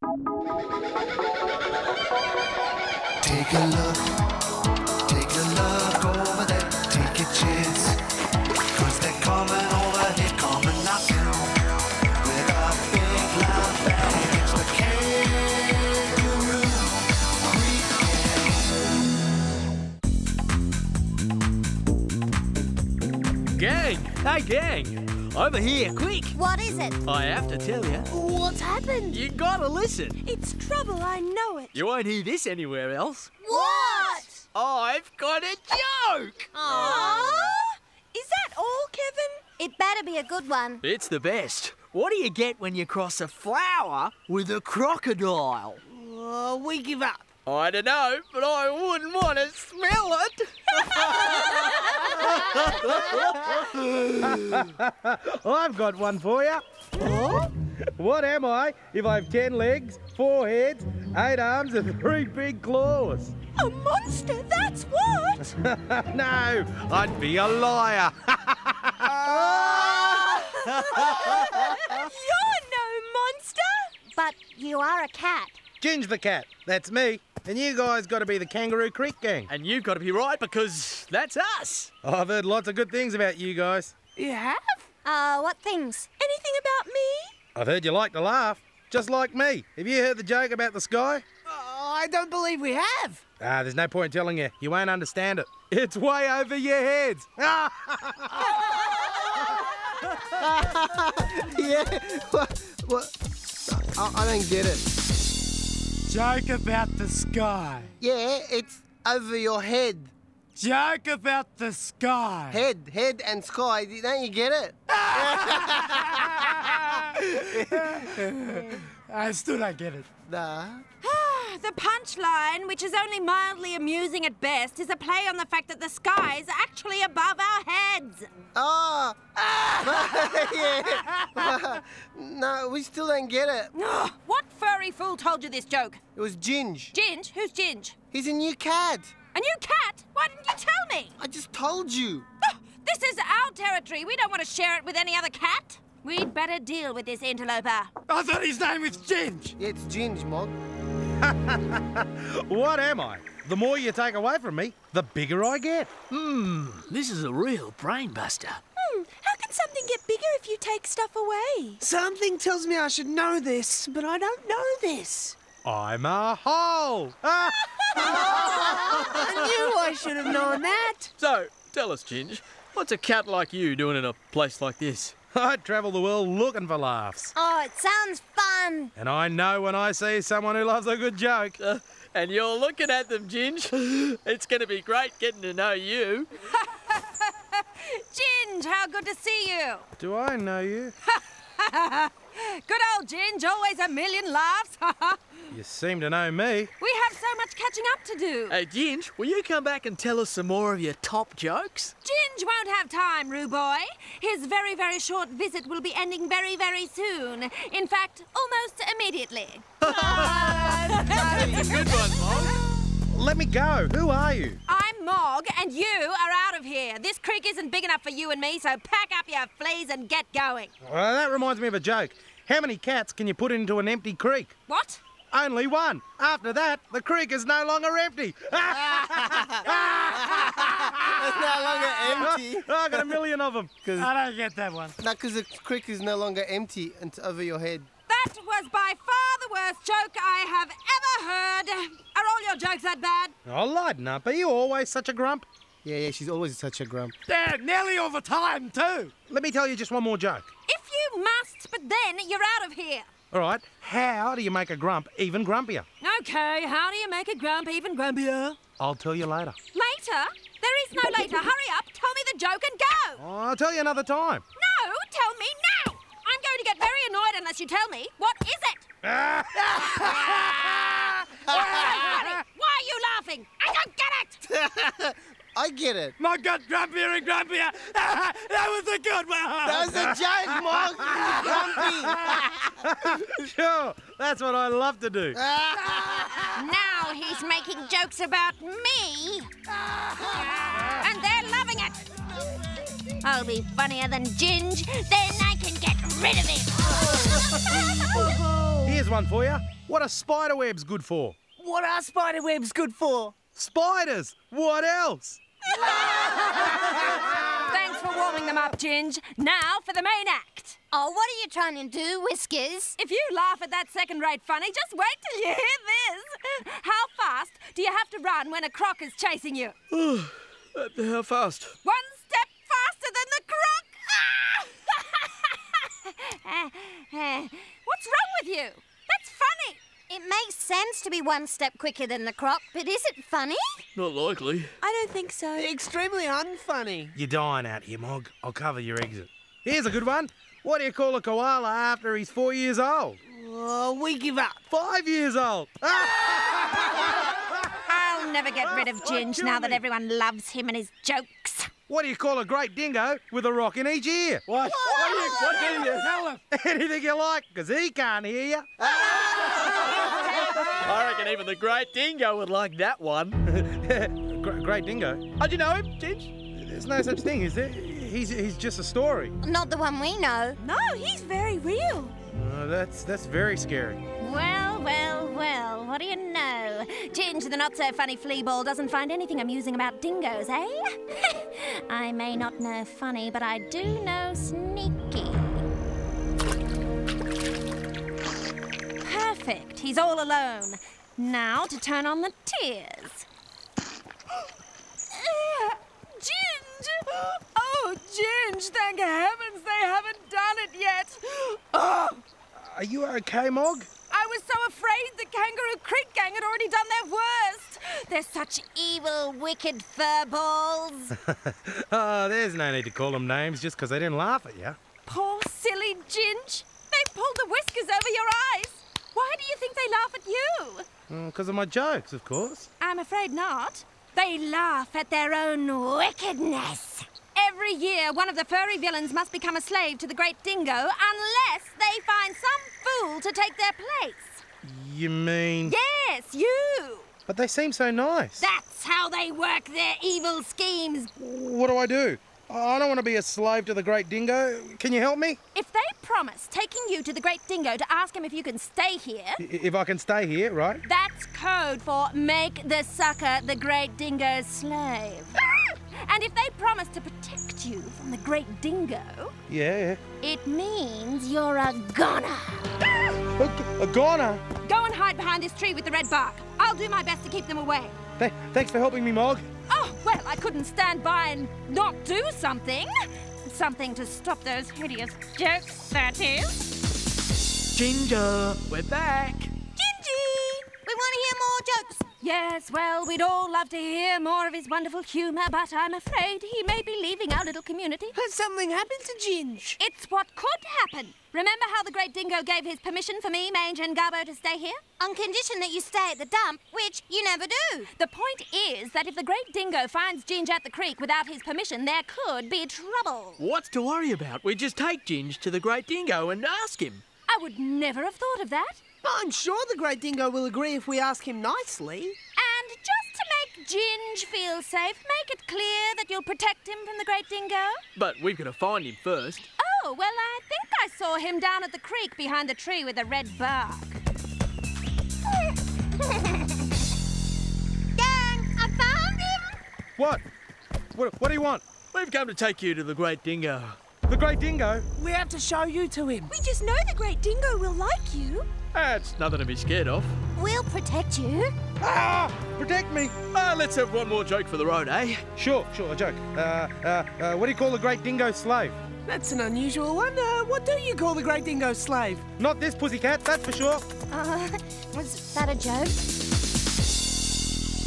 Take a look, take a look over there, take a chance. Cause they're coming over here, coming up with a big loud bang. It's the kangaroo Gang! Hey, gang! Over here, quick! What is it? I have to tell you. What's happened? You gotta listen. It's trouble, I know it. You won't hear this anywhere else. What? I've got a joke! Aww. Is that all, Kevin? It better be a good one. It's the best. What do you get when you cross a flower with a crocodile? Oh, we give up. I don't know, but I wouldn't want to smell it. Oh, I've got one for you. What am I if I have ten legs, four heads, eight arms, and three big claws? A monster, that's what? no, I'd be a liar. You're no monster. But you are a cat. Ginge the cat, that's me. And you guys got to be the Kangaroo Creek Gang. And you've got to be right because that's us. I've heard lots of good things about you guys. You have? Uh, what things? Anything about me? I've heard you like to laugh, just like me. Have you heard the joke about the sky? Oh, I don't believe we have. Ah, there's no point telling you. You won't understand it. It's way over your heads. yeah. What? what? I, I don't get it. Joke about the sky. Yeah, it's over your head. Joke about the sky. Head, head, and sky. Don't you get it? I still don't get it. Nah. The punchline, which is only mildly amusing at best, is a play on the fact that the sky is actually above our heads. Oh. yeah. no, we still don't get it. Ugh, what furry fool told you this joke? It was Ginge. Ginge? Who's Ginge? He's a new cat. A new cat? Why didn't you tell me? I just told you. Ugh, this is our territory. We don't want to share it with any other cat. We'd better deal with this interloper. I thought his name was Ginge. Yeah, it's Ginge, Mog. what am I? The more you take away from me, the bigger I get. Hmm, this is a real brain buster. How can something get bigger if you take stuff away? Something tells me I should know this, but I don't know this. I'm a hole. Ah! I knew I should have known that. So, tell us, Ginge, what's a cat like you doing in a place like this? I travel the world looking for laughs. Oh, it sounds fun. And I know when I see someone who loves a good joke. Uh, and you're looking at them, Ginge. It's going to be great getting to know you. Ginge, how good to see you. Do I know you? Good old Ginge, always a million laughs. You seem to know me. we have so much catching up to do. Hey, Ginge, will you come back and tell us some more of your top jokes? Ginge won't have time, Roo Boy. His very, very short visit will be ending very, very soon. In fact, almost immediately. That's good one, Mog. Let me go. Who are you? I'm Mog, and you are out of here. This creek isn't big enough for you and me, so pack up your fleas and get going. Well, that reminds me of a joke. How many cats can you put into an empty creek? What? Only one. After that, the creek is no longer empty. It's no longer empty. Oh, I got a million of them. Cause, I don't get that one. no, because the creek is no longer empty and over your head. That was by far the worst joke I have ever heard. Are all your jokes that bad? Oh, lighten up. Are you always such a grump? Yeah, yeah, she's always such a grump. Yeah, nearly all the time, too. Let me tell you just one more joke. If you must, but then you're out of here. All right, how do you make a grump even grumpier? Okay, how do you make a grump even grumpier? I'll tell you later. Later? There is no later. Hurry up, tell me the joke and go. I'll tell you another time. No, tell me now. I'm going to get very annoyed unless you tell me. What is it? Why are you laughing? I don't get it. I get it. My God, grumpier and grumpier. that was a good one. That was a joke, Mog. Grumpy. Sure, that's what I love to do. Now he's making jokes about me. And they're loving it. I'll be funnier than Ginge. Then I can get rid of him. Here's one for you. What are spider webs good for? What are spider webs good for? Spiders. What else? Thanks for warming them up, Ginge. Now for the main act. Oh, what are you trying to do, Whiskers? If you laugh at that second rate funny, just wait till you hear this. How fast do you have to run when a croc is chasing you? How fast? One step faster than the croc! Ah! What's wrong with you? That's funny. It makes sense to be one step quicker than the croc, but is it funny? Not likely. I don't think so. Extremely unfunny. You're dying out here, Mog. I'll cover your exit. Here's a good one. What do you call a koala after he's four years old? Oh, we give up. Five years old. I'll never get rid of What Ginge killed now that everyone loves him and his jokes. What do you call a great dingo with a rock in each ear? What? What do you, what do you tell him? Anything you like, 'cause he can't hear you. I reckon even the great dingo would like that one. Great dingo. Oh, do you know him, Ginge? There's no such thing, is there? He's, he's just a story. Not the one we know. No, he's very real. Uh, that's that's very scary. Well, well, well, what do you know? Ginge, the not so funny flea ball, doesn't find anything amusing about dingoes, eh? I may not know funny, but I do know sneaky. He's all alone. Now to turn on the tears. Uh, Ginge! Oh, Ginge, thank heavens they haven't done it yet. Oh, Are you okay, Mog? I was so afraid the Kangaroo Creek gang had already done their worst. They're such evil, wicked furballs. Oh, there's no need to call them names just because they didn't laugh at you. Poor silly Ginge. They pulled the whiskers over your eyes. Why do you think they laugh at you? Mm, because of my jokes, of course. I'm afraid not. They laugh at their own wickedness. Every year, one of the furry villains must become a slave to the Great Dingo unless they find some fool to take their place. You mean. Yes, you. But they seem so nice. That's how they work their evil schemes. What do I do? I don't want to be a slave to the Great Dingo. Can you help me? If they promise taking you to the Great Dingo to ask him if you can stay here, If I can stay here, right? that's code for make the sucker the Great Dingo's slave. and if they promise to protect you from the Great Dingo, Yeah. it means you're a goner. A, a goner. Go and hide behind this tree with the red bark. I'll do my best to keep them away. Th- thanks for helping me, Mog. Well, I couldn't stand by and not do something. Something to stop those hideous jokes, that is. Ginger, we're back. Yes, well, we'd all love to hear more of his wonderful humour, but I'm afraid he may be leaving our little community. Has something happened to Ginge? It's what could happen. Remember how the Great Dingo gave his permission for me, Mange, and Garbo to stay here? On condition that you stay at the dump, which you never do. The point is that if the Great Dingo finds Ginge at the creek without his permission, there could be trouble. What's to worry about? We just take Ginge to the Great Dingo and ask him. I would never have thought of that. I'm sure the Great Dingo will agree if we ask him nicely. And just to make Ginge feel safe, make it clear that you'll protect him from the Great Dingo. But we've got to find him first. Oh, well, I think I saw him down at the creek behind the tree with the red bark. Gang, I found him. What? What, what do you want? We've come to take you to the Great Dingo. The Great Dingo? We have to show you to him. We just know the Great Dingo will like you. That's nothing to be scared of. We'll protect you. Ah! Protect me! Uh, let's have one more joke for the road, eh? Sure, sure, a joke. Uh, uh, uh, what do you call the Great Dingo slave? That's an unusual one. Uh, what do you call the Great Dingo slave? Not this pussycat, that's for sure. Uh, was that a joke?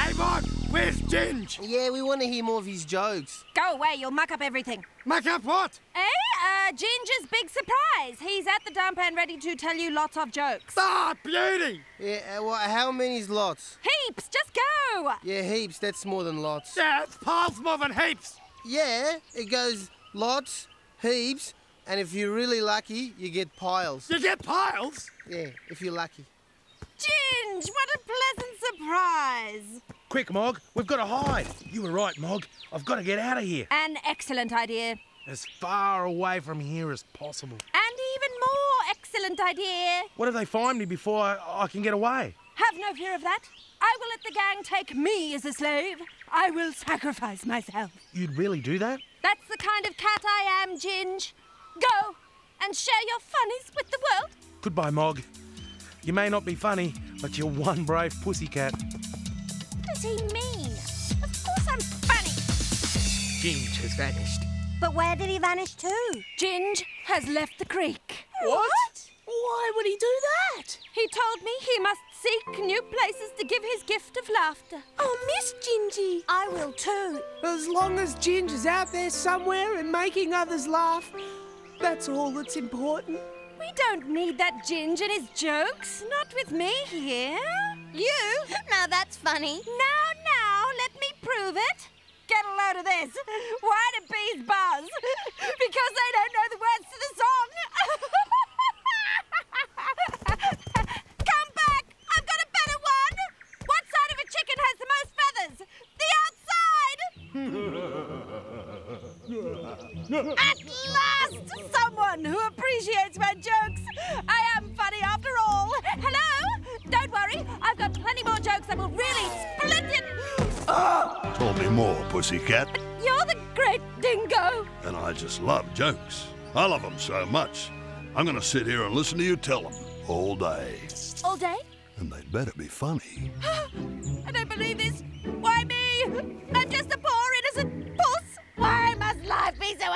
Hey, Mog, where's Ginge? Yeah, we want to hear more of his jokes. Go away, you'll muck up everything. Muck up what? Eh? Uh, Ginger's big surprise. He's at the dump and ready to tell you lots of jokes. Ah, beauty! Yeah, uh, well, how many's lots? Heaps, just go! Yeah, heaps. That's more than lots. Yeah, it's piles more than heaps. Yeah, it goes lots, heaps, and if you're really lucky, you get piles. You get piles? Yeah, if you're lucky. Ginge, what a pleasant surprise! Quick, Mog, we've got to hide. You were right, Mog. I've got to get out of here. An excellent idea. As far away from here as possible. And even more excellent idea. What if they find me before I, I can get away? Have no fear of that. I will let the gang take me as a slave. I will sacrifice myself. You'd really do that? That's the kind of cat I am, Ginge. Go and share your funnies with the world. Goodbye, Mog. You may not be funny, but you're one brave pussycat. What does he mean? Of course I'm funny. Ginge has vanished. But where did he vanish to? Ginge has left the creek. What? Why would he do that? He told me he must seek new places to give his gift of laughter. Oh, Miss Gingy. I will too. As long as Ginger's out there somewhere and making others laugh, that's all that's important. We don't need that Ginge and his jokes. Not with me here. You? Now that's funny. Now, now, let me prove it. Get a load of this. Why do bees buzz? Because they don't know the words to the song. Come back. I've got a better one. What side of a chicken has the most feathers? The outside. At Tell me more, pussycat. You're the great dingo. And I just love jokes. I love them so much. I'm gonna sit here and listen to you tell 'em all day. All day? And they'd better be funny. I don't believe this. Why me? I'm just a poor innocent puss. Why must life be so